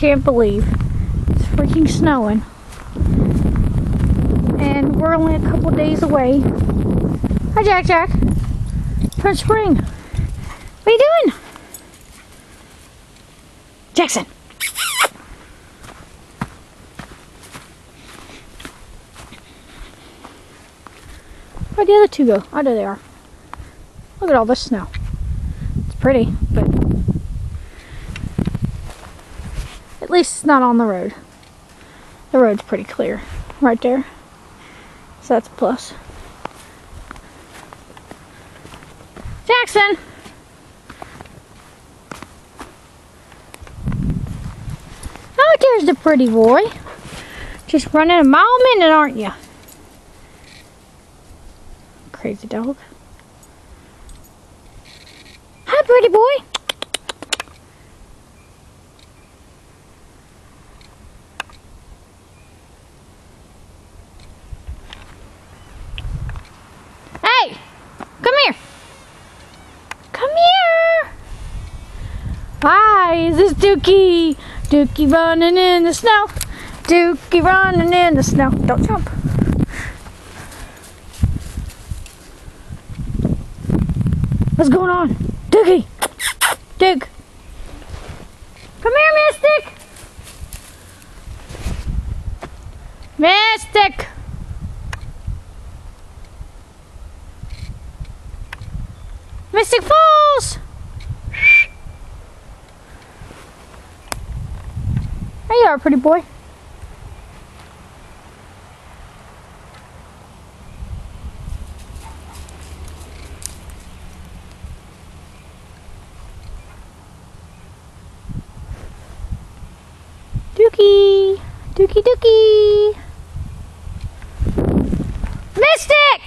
can't believe it's freaking snowing. And we're only a couple days away. Hi, Jack Jack. From spring. What are you doing? Jackson. Where'd the other two go? Oh, there they are. Look at all this snow. It's pretty, but at least it's not on the road. The road's pretty clear right there. So that's a plus. Jackson! Oh, there's the pretty boy. Just running a mile a minute, aren't you? Crazy dog. Hi, pretty boy. Hey, come here. Come here. Hi, is Dookie? Dookie running in the snow. Dookie running in the snow. Don't jump. What's going on? Dookie! Dig! Come here, Mystic! Mystic! Mystic Falls! There you are, pretty boy. Dookie! Dookie Dookie! Mystic!